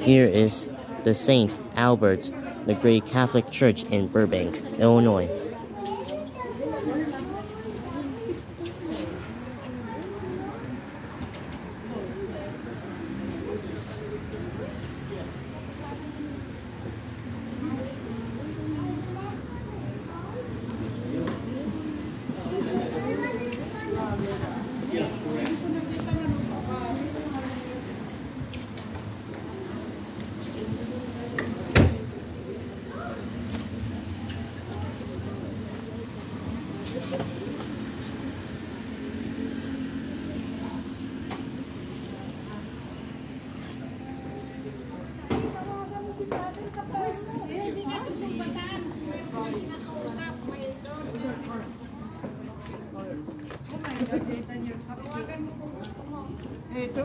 Here is the St. Albert the Great Catholic Church in Burbank, Illinois. Ito.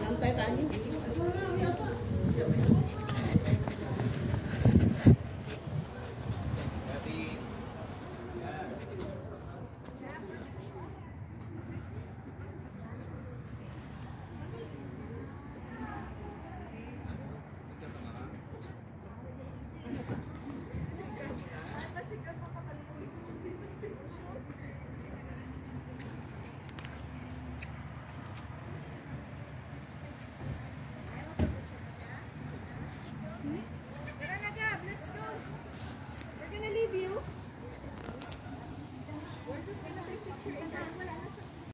Lantai tadi.